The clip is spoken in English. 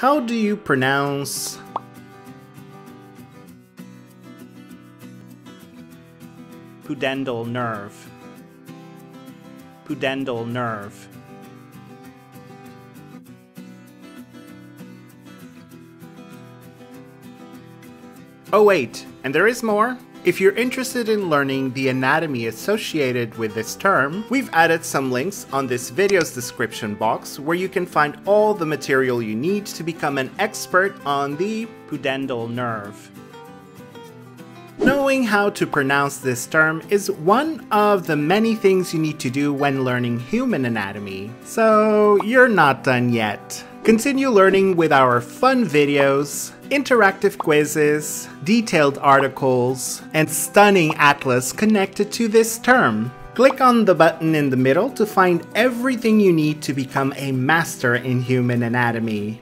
How do you pronounce pudendal nerve? Pudendal nerve. Oh wait, and there is more? If you're interested in learning the anatomy associated with this term, we've added some links on this video's description box where you can find all the material you need to become an expert on the pudendal nerve. Knowing how to pronounce this term is one of the many things you need to do when learning human anatomy, so you're not done yet. Continue learning with our fun videos, interactive quizzes, detailed articles, and stunning atlas connected to this term. Click on the button in the middle to find everything you need to become a master in human anatomy.